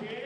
Yeah.